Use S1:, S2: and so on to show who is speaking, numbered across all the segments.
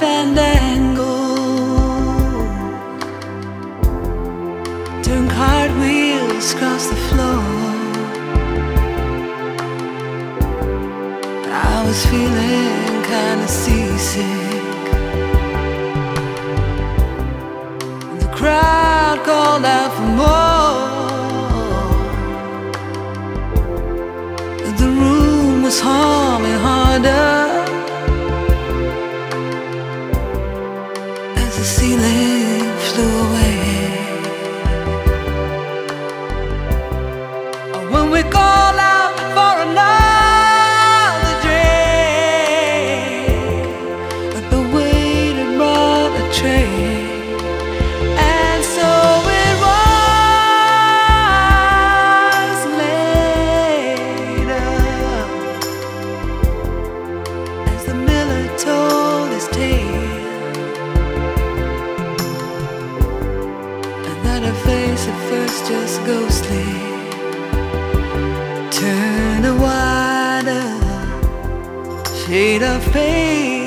S1: And fandango Turn cartwheels across the floor. I was feeling kinda seasick. The crowd called out for more. The room was humming harder. we live the state of faith.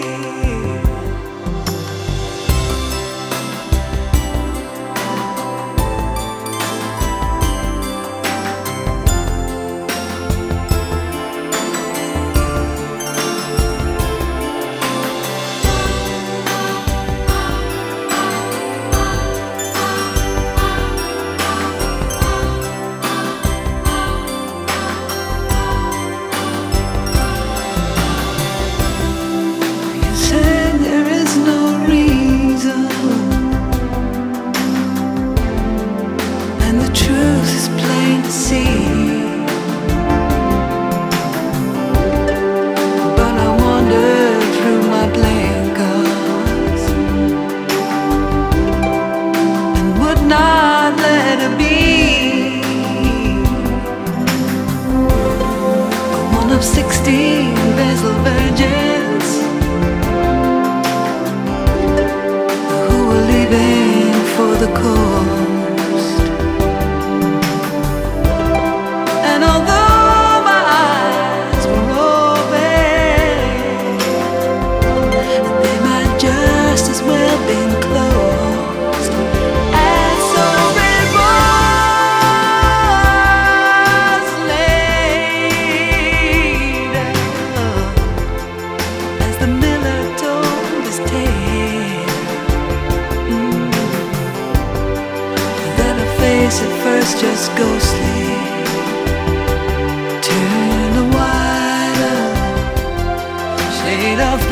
S1: is the face at first just ghostly. Turn the wider shade of